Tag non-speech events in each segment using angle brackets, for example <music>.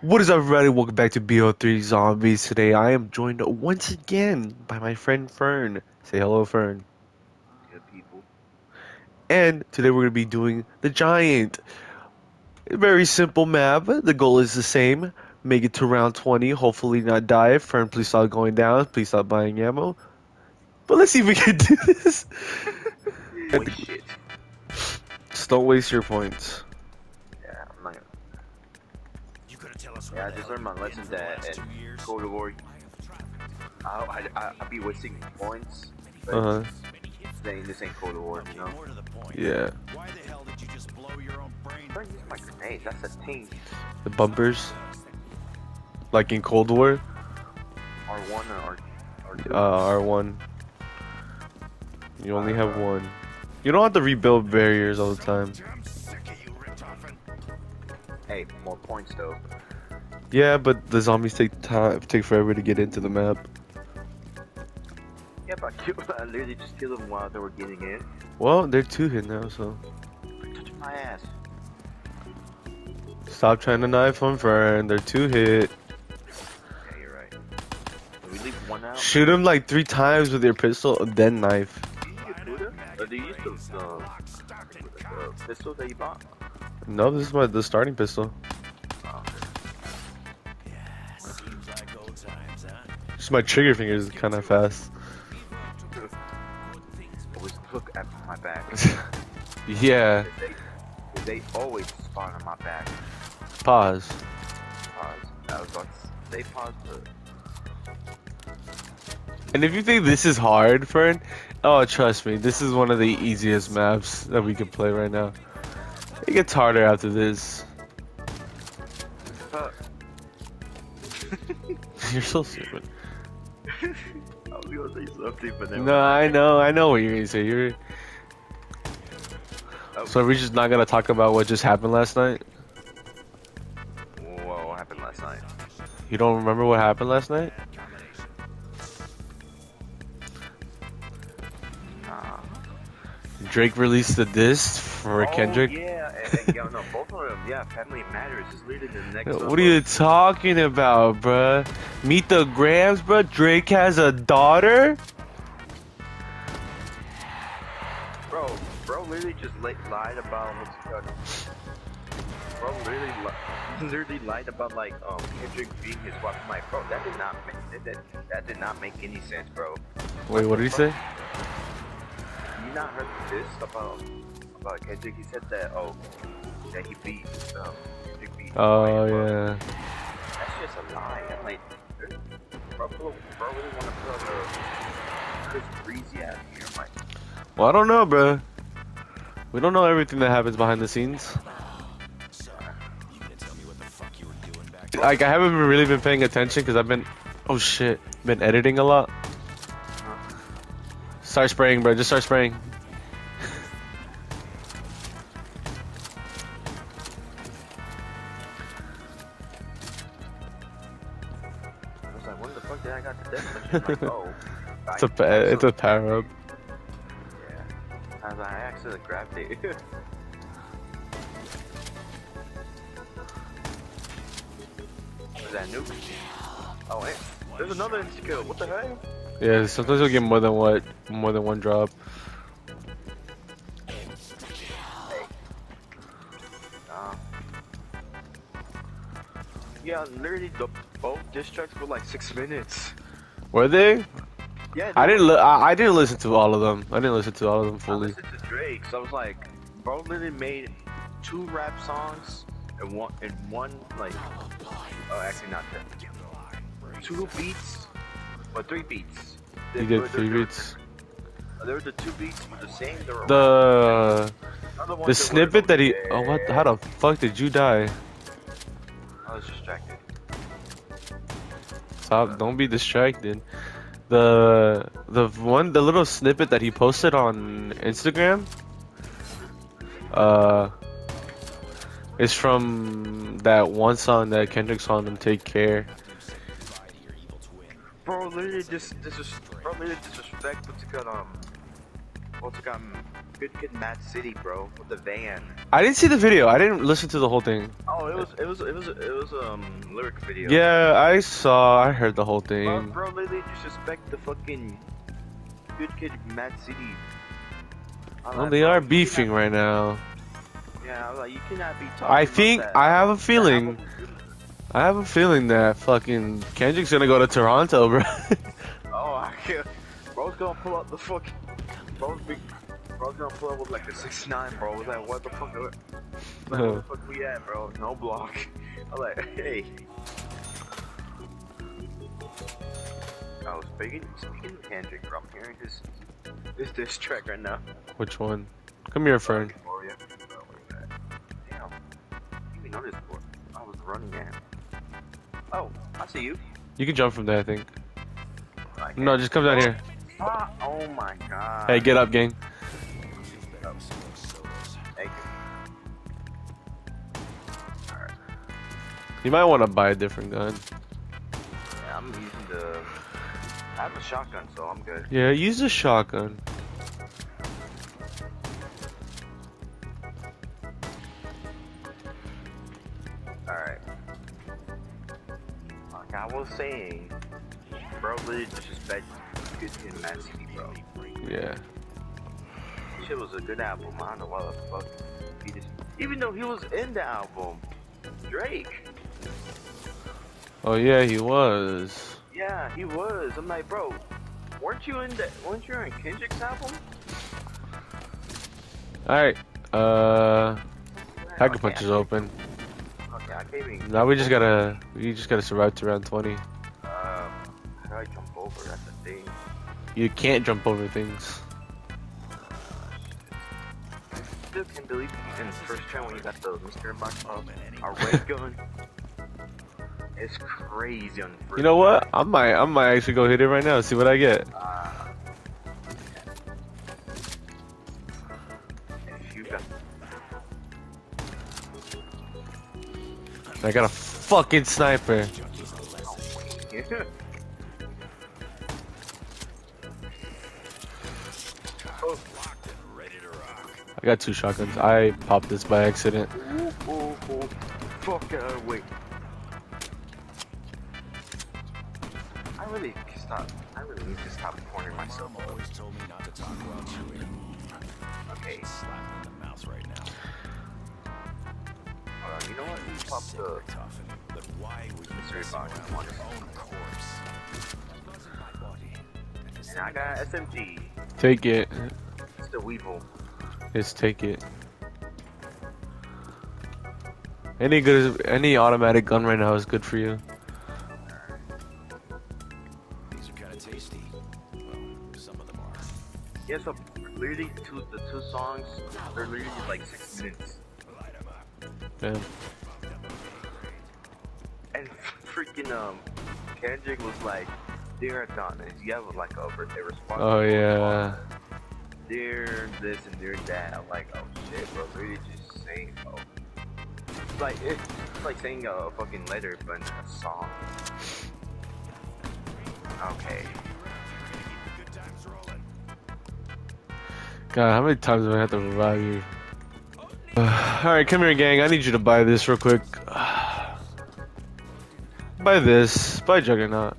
What is up, everybody? Welcome back to BO3 Zombies. Today, I am joined once again by my friend Fern. Say hello, Fern. Good people. And today, we're going to be doing the Giant. Very simple map. The goal is the same. Make it to round 20. Hopefully, not die. Fern, please stop going down. Please stop buying ammo. But let's see if we can do this. <laughs> Just don't waste your points. Yeah, I just learned my lesson that at Cold War, I, I, I, be wasting points. But Uh huh. saying this ain't Cold War, you know? More to the point. Yeah. Why the hell did you just blow your own brain? My grenades, that's a team. The bumpers. Like in Cold War. R1 or R, R2. Uh, R1. You only have one. You don't have to rebuild barriers all the time. I'm sick of you, Richtofen. hey, more points though. Yeah, but the zombies take time, take forever to get into the map. Yeah, but I, killed, <laughs> I literally just killed them while they were getting in. Well, they're two hit now, so Touching my ass. stop trying to knife them, Fern. They're two hit. Yeah, you're right. We leave one out? Shoot them like three times with your pistol, then knife. Do you get Buddha? Or do you use the, the, uh, the pistol that you bought? No, this is my the starting pistol. Just my trigger finger is kind of fast. always look at my back. <laughs> yeah. They, they always spawn on my back. Pause. Pause. I was about to pause, but And if you think this is hard, Fern, oh trust me, this is one of the easiest maps that we can play right now. It gets harder after this. <laughs> You're so stupid. Something, but No, I know, I know what you're gonna say. You're Oh, so are we just not gonna talk about what just happened last night? Whoa, what happened last night? You don't remember what happened last night? Nah. Drake released the disc for oh, Kendrick. Oh, yeah, and, and, yeah, oh, no, both of them. Yeah, Family Matters is literally the next. What level. are you talking about, bruh? Meet the Grahams, bruh. Drake has a daughter. Lied about what's Bro, literally, li- literally lied about like um Kendrick being his wife. I'm like, bro, that did not make that, that, that did not make any sense, bro. Wait, what did he say? You not heard this about about Kendrick? He said that oh that he beat um Kendrick beat. Oh bro. yeah. That's just a lie. I'm like, bro, bro, bro really want to put the Chris Breezy out here. I'm like, Well, I don't know, bruh. We don't know everything that happens behind the scenes. So, you gonna tell me what the fuck you were doing back Like I haven't really been paying attention because I've been, oh shit, been editing a lot. Start spraying, bro. Just start spraying. <laughs> I was like, when the fuck did I got the death like, oh. It's a it's a power up. Yeah. I was like, I accidentally grabbed it. Was that nuke? Oh, wait. There's another insecure. What the hell? Yeah, sometimes you'll get more than what, more than one drop. Yeah, literally, the both distracts for like six minutes. Were they? Yeah, I didn't. were- Li- I, I didn't listen to all of them. I didn't listen to all of them fully. Listened to Drake, so I was like, bro literally made two rap songs and one and one like oh actually not that. Two beats or three beats. You They- did they- three they- beats. They were the two beats were the same. They were The the snippet that he. Oh what? How the fuck did you die? I was distracted. Stop! Don't be distracted. The the one the little snippet that he posted on Instagram. Uh. Is from that one song that Kendrick song Take Care. Bro, literally this is literally disrespectful to got um what's it got Good Kid, Mad City, bro, with the van. I didn't see the video. I didn't listen to the whole thing. Oh, it was, it was, it was, it was um lyric video. Yeah, I saw. I heard the whole Bro, thing. bro, literally disrespect the fucking Good Kid, Mad City. I'm Well, like, they bro, are beefing right now. Yeah, I was like, you cannot be talking. I think. I have a feeling. I have a feeling that fucking Kendrick's gonna go to Toronto, bro. <laughs> Oh, I can't. Bro's gonna pull up the fucking. Bro's big. Bro's gonna pull up with like a 69, bro. I Was like, what the fuck? Like, <laughs> where the fuck we at, bro? No block. <laughs> I'm like, hey. Oh, speaking, speaking of Kendrick, bro, I'm hearing his, his diss track right now. Which one? Come here, friend. Oh, yeah. Where's that? Damn. You even noticed I was running at. Oh, I see you. You can jump from there, I think. I No, just come down here. Ah, oh my god. Hey, get up, gang. You might want to buy a different gun. Yeah, I'm using the. I have a shotgun, so I'm good. Yeah, use a shotgun. Alright. Like I was saying, bro, really disrespect Good Kid, Mad City, bro. Yeah. This shit was a good album. I don't know what the fuck. He just, even though he was in the album, Drake. Oh yeah, he was. Yeah, he was. I'm like, bro, weren't you in the? weren't you in Kendrick's album? All right. Uh, Packer Okay, Punch is open. Okay, I can't even. Now we just gotta, we just gotta survive to round 20. Um, how do I jump over? That's the thing. You can't jump over things. Still can't believe in the first try when you got the Mystery Box uh, a red gun. <laughs> It's crazy on You know what? I might, I might actually go hit it right now. See what I get. Uh, got I got a fucking sniper. yeah. I got two shotguns. I popped this by accident. Ooh, ooh, ooh. Fuck out of the way. Really stop. I really need to stop cornering myself. Mama always told me not to talk while chewing. Okay. Slap me in the mouth right now. Hold on. You know what? You pop the. or toughen, but why were you Mystery box. around with your own corpse? That wasn't my body. And this And I got SMG. Take it. It's the Weevil. Just take it. Any good, any automatic gun right now is good for you. Songs, they're literally like six minutes. Light 'em up. Man. And freaking um, Kendrick was like, "Dear Adonis, you have like a birthday response." Oh yeah. Dear this and dear that. I'm like, oh shit, bro, really just saying, oh. It's like it's like saying a fucking letter, but a song. Okay. God, how many times do I have to revive you? <sighs> Alright, come here, gang. I need you to buy this real quick. <sighs> buy this. Buy Juggernaut.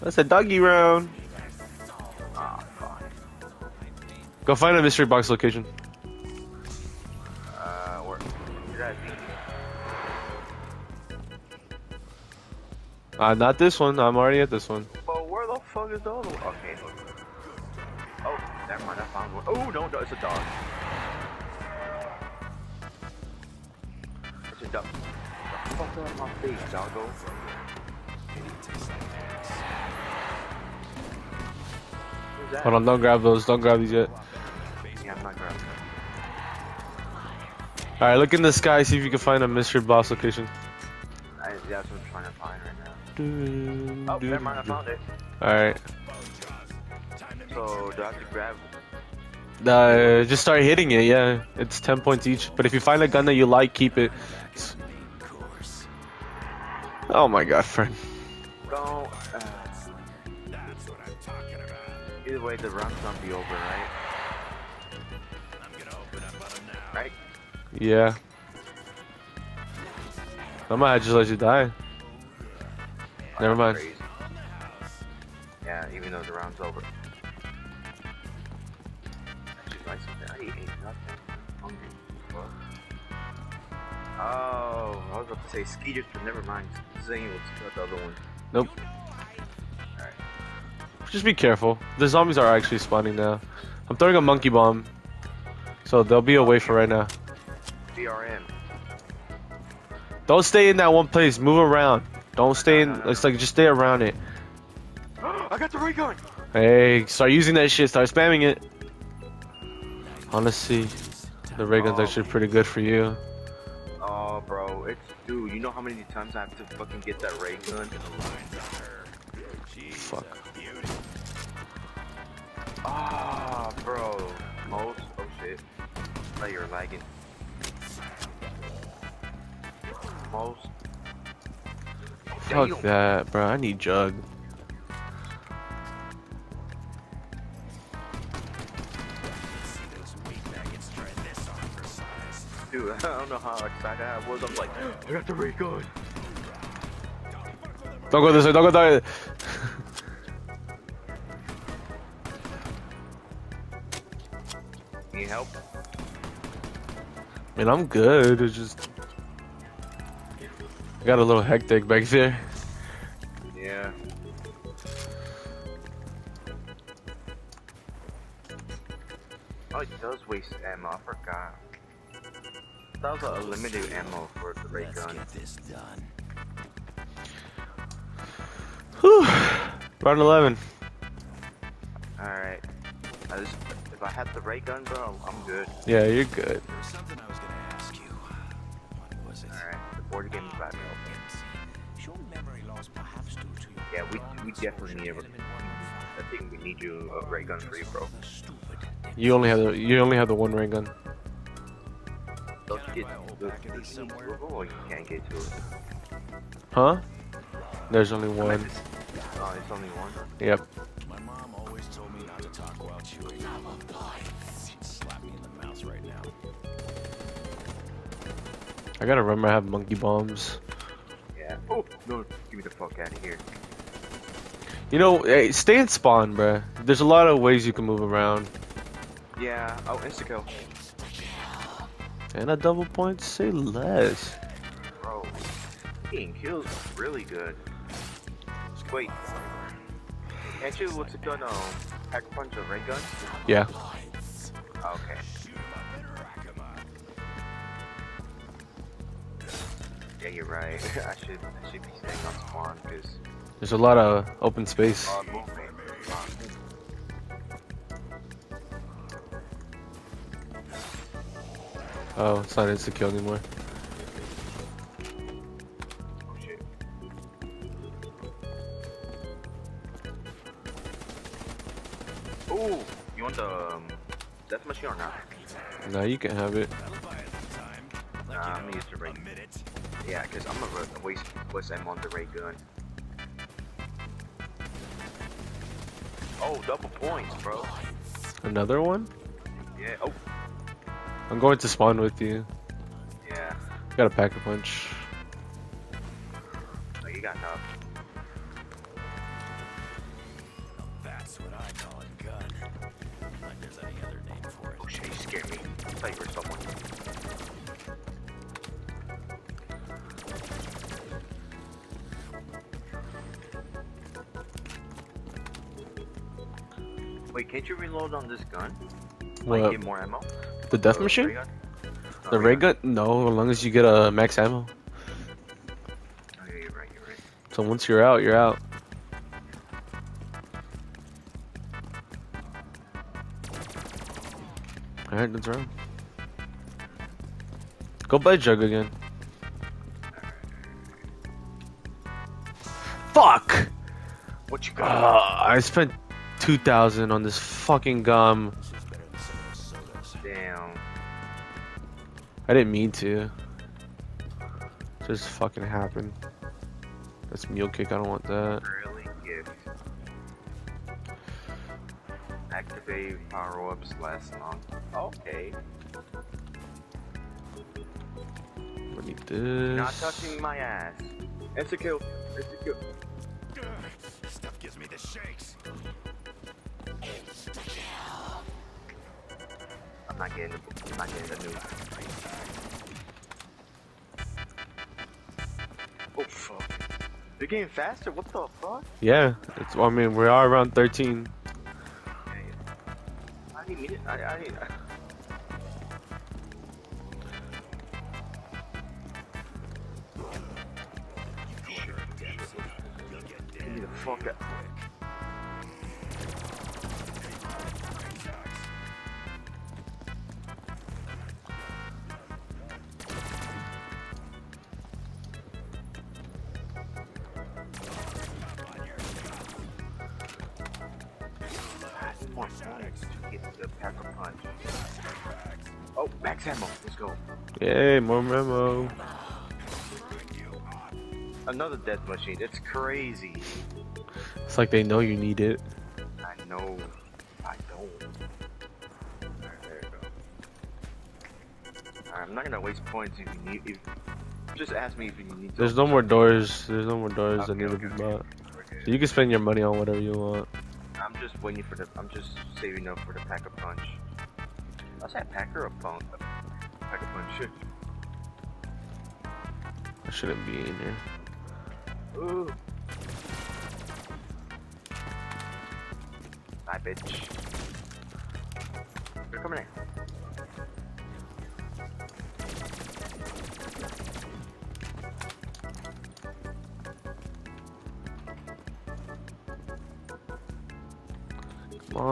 That's a doggy round. Go find a mystery box location. Uh? Uh, not this one. I'm already at this one. But where the fuck is the other one? Okay. Oh, no, no, it's a dog. It's a dog. The fuck out of my face, doggo. Hold on, don't grab those. Don't grab these yet. Yeah, I'm not grabbing that. Alright, look in the sky. See if you can find a mystery box location. I, that's what I'm trying to find right now. Oh, never mind. I found it. Alright. So, do I have to grab? Uh, just start hitting it, yeah. It's 10 points each. But if you find a gun that you like, keep it. Oh my god, friend. Don't. Uh, That's what I'm talking about. Either way, the round's gonna be over, right? I'm gonna open up on now. Right? Yeah. I might just let you die. Never mind. Yeah, even though the round's over. Should buy something. I ate nothing. Hungry. What? Oh, I was about to say Skeeters, but never mind. Zane was the other one. Nope. Alright. Just be careful. The zombies are actually spawning now. I'm throwing a monkey bomb. So they'll be away for right now. VRM. Don't stay in that one place. Move around. Don't stay in. It's like just stay around it. <gasps> I got the ray gun! Hey, start using that shit. Start spamming it. Honestly, the ray gun's Oh. actually pretty good for you. Oh, bro. It's. Dude, you know how many times I have to fucking get that ray gun? Fuck. Ah, bro. Most. Oh shit. Oh, you're lagging. Most. Fuck that, bro. I need jug. Dude, <laughs> I don't know how excited I was. I'm like, <gasps> I got the ray. Don't go this way. Don't go that way. Need help? Man, I'm good. It's just I got a little hectic back there. That was a limited ammo for the ray Let's gun. get this done. Whew. Round 11. Alright. If I had the ray gun, bro, I'm good. Yeah, you're good. There was something I was gonna ask you. What was it? Alright. The board game is bad. Your memory loss perhaps due to your Yeah, we, we definitely need a. I think we need you a ray gun for you, bro. stupid. You only have the you only have the one ray gun. Get buy a whole the pack of these somewhere? swivel or you can't get to it? Huh? There's only one. Oh, it's only one? Yep. My mom always told me not to talk while chewing. She'd slap me in the mouth right now. I gotta remember I have monkey bombs. Yeah. Oh, no. Get me the fuck out of here. You know, hey, stay in spawn, bruh. There's a lot of ways you can move around. Yeah. Oh, insta-kill. And a double point, say less. Bro. Getting kills is really good. Wait. Actually, what's it gun? Um, pack a punch a ray gun? Yeah. Okay. Yeah, you're right. <laughs> I should I should be staying on spawn because There's a lot of open space. uh, Oh, it's not kill anymore. Oh shit. Ooh, you want the um, death machine or not? Now you can have it. Nah, I'm gonna use the ray. Yeah, cause I'm gonna wa- waste waste ammo on the ray gun. Oh, double points, bro. Another one? Yeah. Oh, I'm going to spawn with you. yeah. Got a pack a punch. Oh, you got enough. That's what I call a gun. Like there's any other name for it. Oh shit, you scared me. I thought you were someone. Wait, can't you reload on this gun? Like What? get more ammo? The death Uh, machine? ray? Oh, The ray gun? No, as long as you get a max ammo. Oh yeah, you're right, you're right. So once you're out, you're out. Alright, that's right. Go buy Jug again. Fuck! What you Uh, got? I spent 2000 on this fucking gum. I didn't mean to. Just fucking happened. That's mule kick, I don't want that. Really? Gift. Activate power-ups last long. Okay. I need this. Not touching my ass. It's a kill. It's a kill. Ugh, Stuff gives me the shakes. I'm not getting. I'm not getting the nuke. They're getting faster. What the fuck? Yeah, it's. I mean, we are around 13. I didn't mean it. I. I. to pack a punch. Oh, max ammo. Let's go. Yay, more memo. Another death machine. It's crazy. It's like they know you need it. I know. I don't. Alright, there you go. Alright, I'm not gonna waste points if you need. If, just ask me if you need. There's no more doors. There's no more doors that Okay, need to okay, be okay. bought. So you can spend your money on whatever you want. I'm just waiting for the. I'm just saving up for the pack a punch. What's that packer a punch? Pack a punch. I shouldn't be in here. Ooh. Bye, bitch. They're coming in.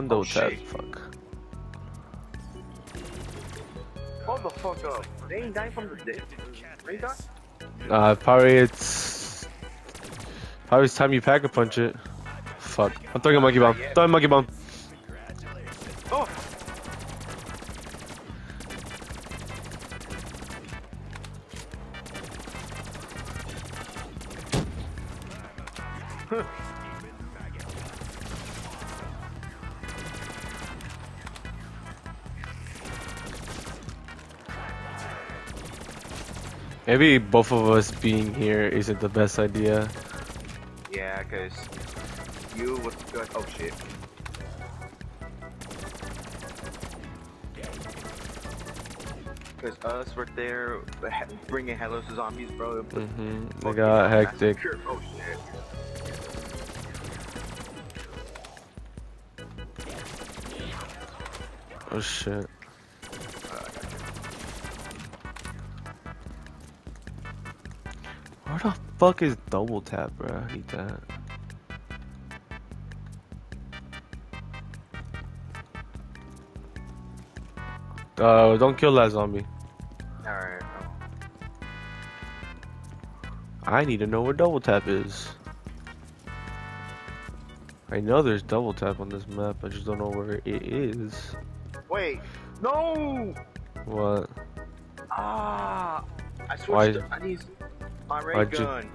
Come on, double shit. Fuck. Hold the fuck up. They ain't dying from the dead. Radar? Uh, probably it's. Probably it's time you pack a punch it. Fuck. I'm throwing a monkey bomb. Throwing a monkey bomb. Oh! <laughs> Maybe both of us being here isn't the best idea. Yeah, cause you was good. Oh shit. Cause us right there bringing hello to zombies, bro. hmm They got hectic. Oh shit. Oh shit. Where the fuck is double tap, bro? I need that. Uh, don't kill that zombie. Alright. I need to know where double tap is. I know there's double tap on this map, I just don't know where it is. Wait. No! What? Ah! I switched. Why- I need my ray why'd gun.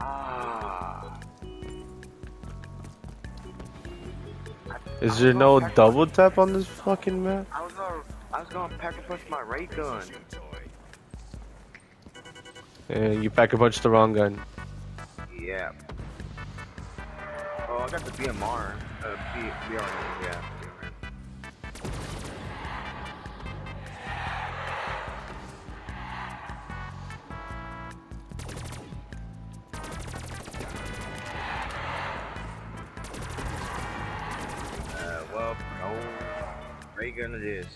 Ah. Is there no double tap on this fucking map? I was gonna, I was gonna pack a punch my ray gun. And you pack a punch the wrong gun. Yeah. Oh, I got the BMR. Uh, B, BR, yeah. It is.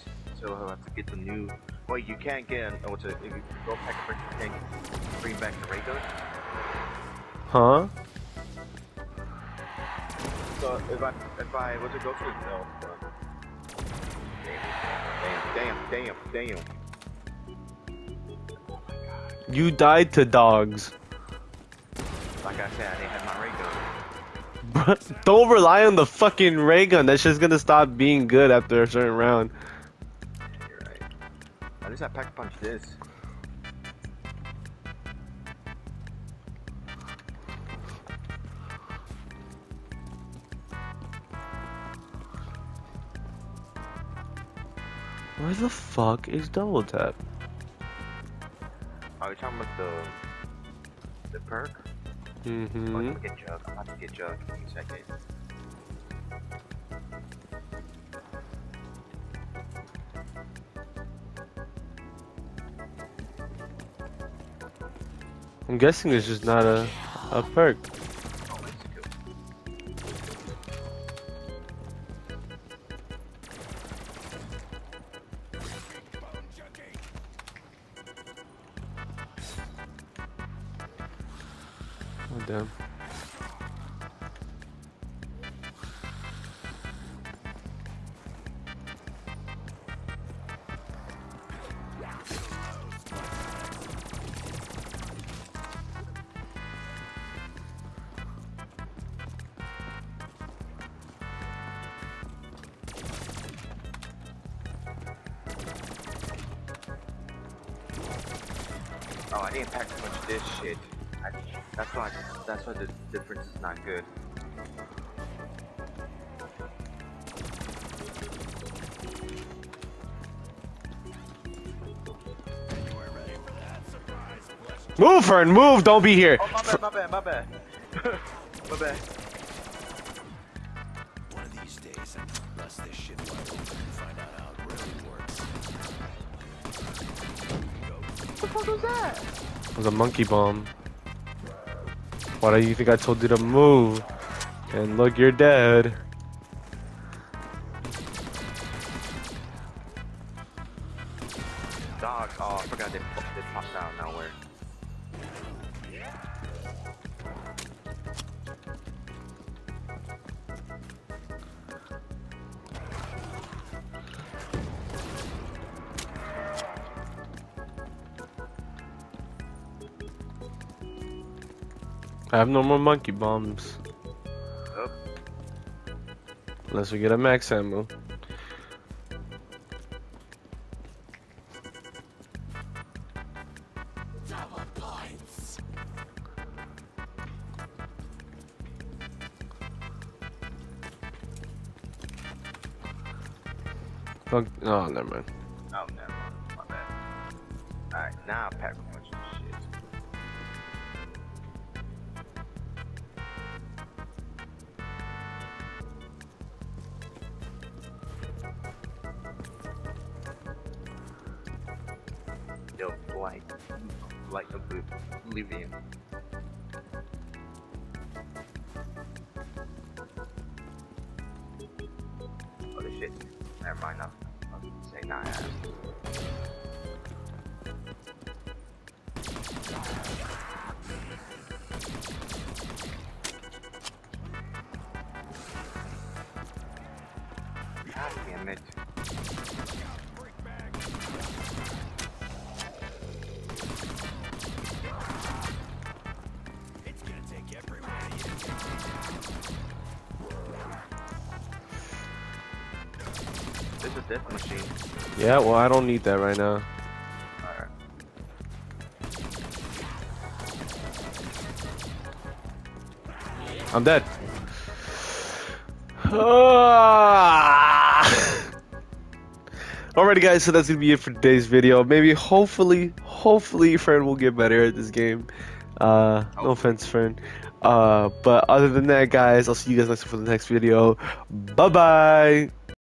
So I'll have to get the new. Wait, you can't get. Oh, it's a. If you go pack a punch, you can't bring back the ray gun. Huh? So if I if I was to go to no. Damn, damn, damn, damn. You died to dogs. Like I said, I don't rely on the fucking ray gun. That's just gonna stop being good after a certain round. You're right. At pack punch this. Where the fuck is double tap? Are you talking about the the perk? Mm-hmm. I'm gonna get jug. I'm to get jug. Me a second. I'm guessing it's just not a a perk. Oh, I didn't pack too much this shit. I, that's why. That's why the difference is not good. Move, Fern, move! Don't be here. Oh, my bad, my bad, my bad. <laughs> my bad. Was that? It was a monkey bomb. Why do you think I told you to move? And look, you're dead. Dog. Oh, I forgot they, pop- they popped out of nowhere. I have no more monkey bombs. Oh, Unless we get a max ammo. Fuck. Oh, never mind. oh, never. mind. My bad. Alright, now pack a punch oblivion. Oh, shit. Never mind. I'll, I'll say ass. God damn it. Death machine. Yeah, well, I don't need that right now. Alright. I'm dead. <sighs> Alrighty guys, so that's gonna be it for today's video. Maybe hopefully, hopefully Fern will get better at this game. Uh no offense, Fern. Uh but other than that guys, I'll see you guys next for the next video. Bye bye!